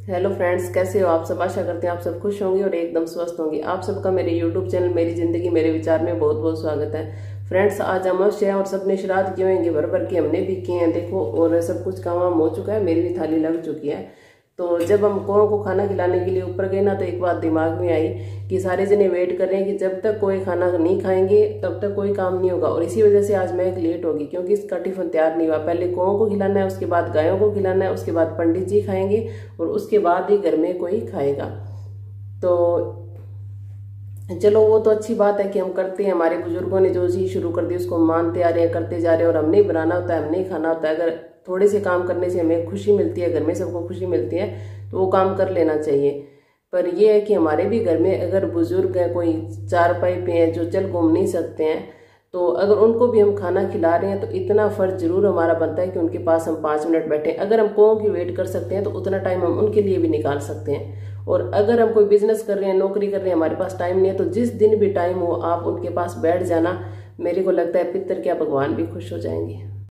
Hello friends कैसे हो आप सब? आशा करते हैं आप सब खुश होंगे और एकदम स्वस्थ होंगे। आप सबका मेरे यूट्यूब चैनल मेरी ज़िंदगी, मेरे विचार में बहुत बहुत स्वागत है। फ्रेंड्स आज अमवश है और सबने श्राद्ध किए होंगे भर भर के हमने भी किए हैं, देखो, और सब कुछ काम हो चुका है, मेरी भी थाली लग चुकी है। तो जब हम कौन को खाना खिलाने के लिए ऊपर गए ना तो एक बात दिमाग में आई कि सारे जने वेट कर रहे हैं कि जब तक कोई खाना नहीं खाएँगे, तब तक कोई काम नहीं होगा। और इसी वजह से आज मैं लेट होगी, क्योंकि इसका टिफ़िन तैयार नहीं हुआ। पहले कौन को खिलाना है, उसके बाद गायों को खिलाना है, उसके बाद पंडित जी खाएँगे और उसके बाद ही घर में कोई खाएगा। तो चलो, वो तो अच्छी बात है कि हम करते हैं। हमारे बुज़ुर्गों ने जो चीज़ शुरू कर दी, उसको मानते आ रहे हैं, करते जा रहे हैं और हमने बनाना होता है, हमने खाना होता है। अगर थोड़े से काम करने से हमें खुशी मिलती है, घर में सबको खुशी मिलती है तो वो काम कर लेना चाहिए। पर यह है कि हमारे भी घर में अगर बुज़ुर्ग हैं, कोई चार पाई पे हैं जो चल घूम नहीं सकते हैं तो अगर उनको भी हम खाना खिला रहे हैं तो इतना फ़र्ज़ ज़रूर हमारा बनता है कि उनके पास हम पाँच मिनट बैठे। अगर हम कों की वेट कर सकते हैं तो उतना टाइम हम उनके लिए भी निकाल सकते हैं। और अगर हम कोई बिज़नेस कर रहे हैं, नौकरी कर रहे हैं, हमारे पास टाइम नहीं है तो जिस दिन भी टाइम हो, आप उनके पास बैठ जाना। मेरे को लगता है पितर क्या, भगवान भी खुश हो जाएँगे।